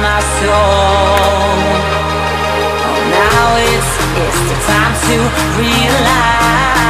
My soul. Oh, now it's it's the time to realize.